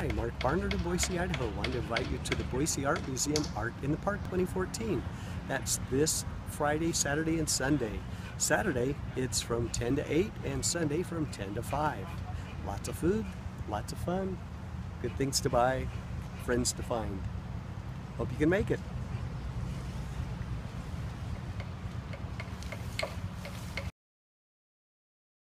Hi, Mark Barnard of Boise, Idaho. I Want to invite you to the Boise Art Museum Art in the Park 2014. That's this Friday, Saturday, and Sunday. Saturday, it's from 10 to 8, and Sunday from 10 to 5. Lots of food, lots of fun, good things to buy, friends to find. Hope you can make it.